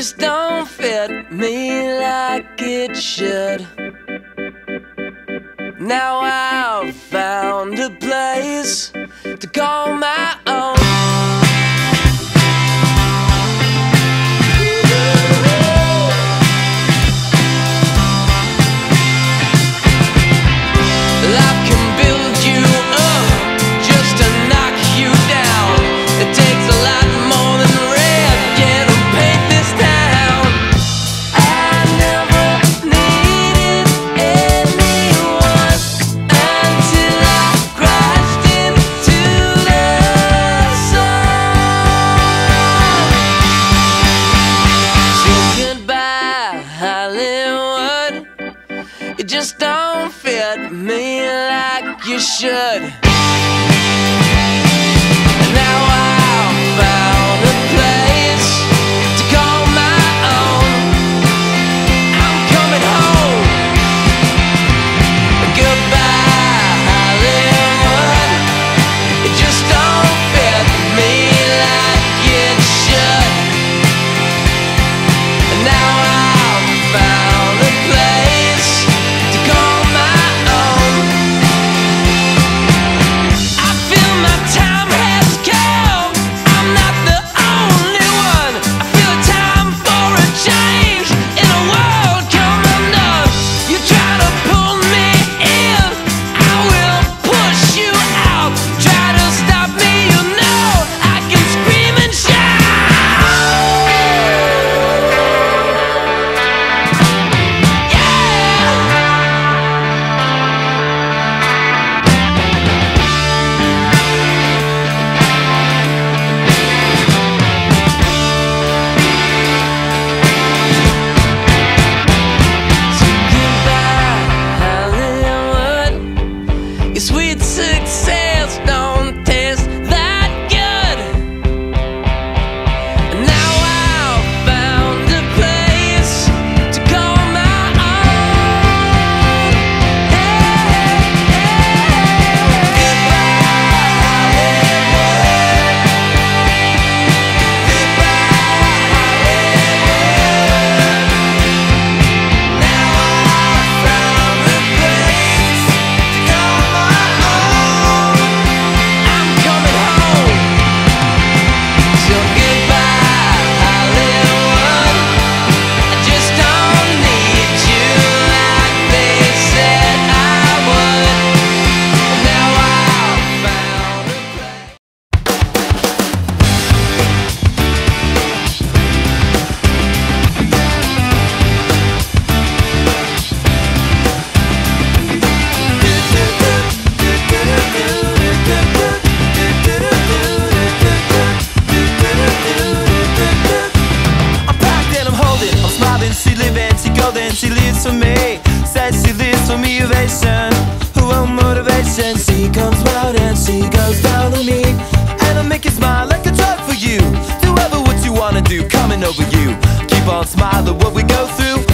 just don't fit me like it should. Now I've found a place to call just don't fit me like you should. success. No. girl then she lives for me. Says she lives for me, ovation Who want motivation? She comes round and she goes down on me. And I make you smile like a drug for you. Do ever what you wanna do, coming over you. Keep on smiling what we go through.